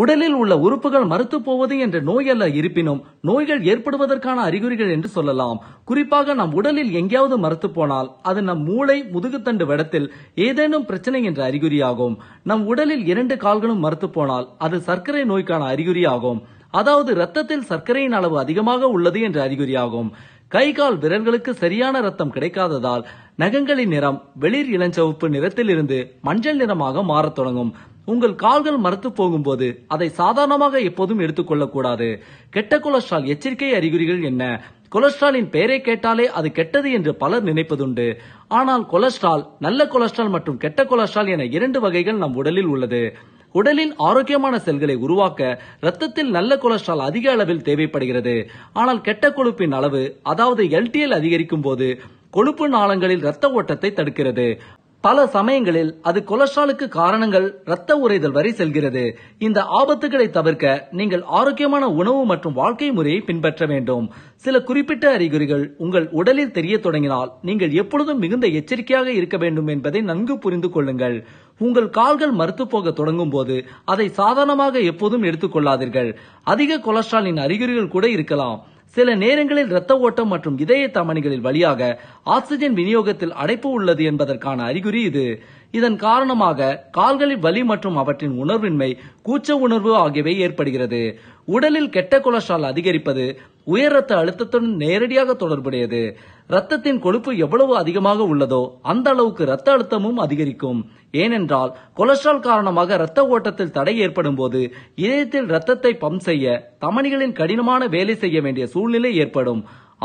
உடலில் உள்ள உறுப்புகள் மறுத்து போவது என்ற நோய் அல்ல இருப்பினும் நோய்கள் ஏற்படுவதற்கான அறிகுறிகள் என்று சொல்லலாம். குறிப்பாக நம் உடலில் எங்கேயாவது மறுத்து போனால் அது நம் மூளை முதுகுத்தண்டு வடத்தில் ஏதேனும் பிரச்சனை என்ற அறிகுறியாகும். நம் உடலில் இரண்டு கால்களும் மறுத்து போனால் அது சர்க்கரை நோய்க்கான அறிகுறியாகும். அதாவது ரத்தத்தில் சர்க்கரையின் அளவு அதிகமாக உள்ளது என்ற அறிகுறியாகும். கை கால் விரல்களுக்கு சரியான ரத்தம் கிடைக்காததால் நகங்களின் நிறம் வெளிர் இளஞ்சவப்பு நிறத்தில் இருந்து மஞ்சள் நிறமாக மாறத் தொடங்கும். உங்கள் கால்கள் மரத்து போகும்போது அதை சாதாரணமாக எப்போதும் எடுத்துக்கொள்ளக்கூடாது. கெட்ட கொலஸ்ட்ரால் எச்சரிக்கை அறிகுறிகள் என்ன? கொலஸ்ட்ராலின் பெயரை கேட்டாலே அது கெட்டது என்று பலர் நினைப்பதுண்டு. ஆனால் கொலஸ்ட்ரால் நல்ல கொலஸ்ட்ரால் மற்றும் கெட்ட கொலஸ்ட்ரால் என இரண்டு வகைகள் நம் உடலில் உள்ளது. உடலின் ஆரோக்கியமான செல்களை உருவாக்க ரத்தத்தில் நல்ல கொலஸ்ட்ரால் அதிக அளவில் தேவைப்படுகிறது. ஆனால் கெட்ட கொழுப்பின் அளவு அதாவது எல்டிஎல் அதிகரிக்கும் போது கொழுப்பு நாளங்களில் ரத்த ஓட்டத்தை தடுக்கிறது. பல சமயங்களில் அது கொலஸ்ட்ராலுக்கு காரணங்கள் ரத்த உறைதல் வரை செல்கிறது. இந்த ஆபத்துகளை தவிர்க்க நீங்கள் ஆரோக்கியமான உணவு மற்றும் வாழ்க்கை முறையை பின்பற்ற வேண்டும். சில குறிப்பிட்ட அறிகுறிகள் உங்கள் உடலில் தெரிய தொடங்கினால் நீங்கள் எப்பொழுதும் மிகுந்த எச்சரிக்கையாக இருக்க வேண்டும் என்பதை நன்கு புரிந்து கொள்ளுங்கள். உங்கள் கால்கள் மறுத்து போக தொடங்கும் போது அதை சாதாரணமாக எப்போதும் எடுத்துக்கொள்ளாதீர்கள் அதிக கொலஸ்ட்ராலின் அறிகுறிகள் கூட இருக்கலாம். சில நேரங்களில் இரத்த ஓட்டம் மற்றும் இதய தமனிகளில் வழியாக ஆக்சிஜன் விநியோகத்தில் அடைப்பு உள்ளது என்பதற்கான அறிகுறி இது. இதன் காரணமாக கால்களில் வலி மற்றும் அவற்றின் உணர்வின்மை கூச்ச உணர்வு ஆகியவை ஏற்படுகிறது. உடலில் கெட்ட கொலஸ்ட்ரால் அதிகரிப்பது உயர் ரத்த அழுத்தத்துடன் நேரடியாக தொடர்புடையது. ரத்தத்தின் கொழுப்பு எவ்வளவு அதிகமாக உள்ளதோ அந்த அளவுக்கு ரத்த அழுத்தமும் அதிகரிக்கும். ஏனென்றால் கொலஸ்ட்ரால் காரணமாக ரத்த ஓட்டத்தில் தடை ஏற்படும் போது இதயத்தில் ரத்தத்தை பம்ப் செய்ய தமனிகளின் கடினமான வேலை செய்ய வேண்டிய சூழ்நிலை ஏற்படும்.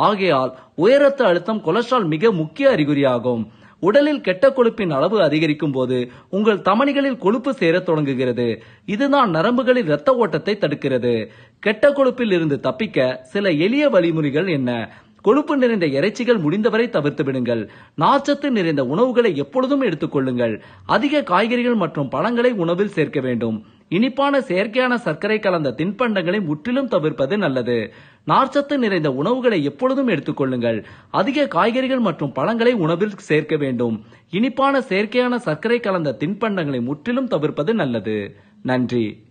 ஆகையால் உயர் ரத்த அழுத்தம் கொலஸ்ட்ரால் மிக முக்கிய அறிகுறியாகும். உடலில் கெட்ட கொழுப்பின் அளவு அதிகரிக்கும் போது உங்கள் தமனிகளில் கொழுப்பு சேரத் தொடங்குகிறது. இதுதான் நரம்புகளில் இரத்த ஓட்டத்தை தடுக்கிறது. கெட்ட கொழுப்பில் இருந்து தப்பிக்க சில எளிய வழிமுறைகள் என்ன? கொழுப்பு நிறைந்த இறைச்சிகள் முடிந்தவரை தவிர்த்து விடுங்கள். நார்ச்சத்து நிறைந்த உணவுகளை எப்பொழுதும் எடுத்துக்கொள்ளுங்கள் அதிக காய்கறிகள் மற்றும் பழங்களை உணவில் சேர்க்க வேண்டும். இனிப்பான செயற்கையான சர்க்கரை கலந்த தின்பண்டங்களை முற்றிலும் தவிர்ப்பது நல்லது. நார்ச்சத்து நிறைந்த உணவுகளை எப்பொழுதும் எடுத்துக்கொள்ளுங்கள். அதிக காய்கறிகள் மற்றும் பழங்களை உணவில் சேர்க்க வேண்டும். இனிப்பான செயற்கையான சர்க்கரை கலந்த தின்பண்டங்களை முற்றிலும் தவிர்ப்பது நல்லது. நன்றி.